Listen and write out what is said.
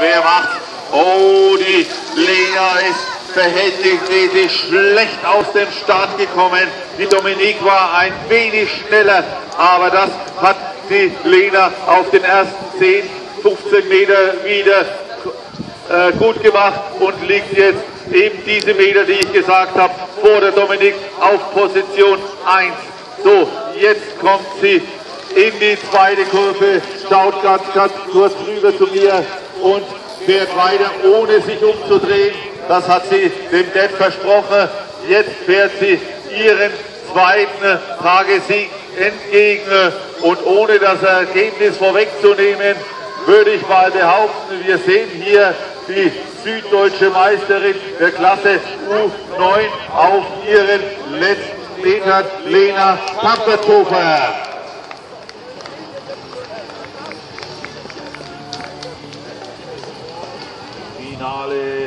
wer macht's? Oh, die Lena ist verhältnismäßig schlecht aus dem Start gekommen. Die Dominique war ein wenig schneller, aber das hat die Lena auf den ersten 10, 15 Meter wieder äh, gut gemacht und liegt jetzt eben diese Meter, die ich gesagt habe, vor der Dominik auf Position 1. So, jetzt kommt sie in die zweite Kurve, schaut ganz, ganz kurz rüber zu mir und fährt weiter, ohne sich umzudrehen. Das hat sie dem Dad versprochen. Jetzt fährt sie ihren zweiten Tagessieg entgegen und ohne das Ergebnis vorwegzunehmen, würde ich mal behaupten, wir sehen hier die süddeutsche Meisterin der Klasse U9 auf ihren letzten Metern, Lena 哪里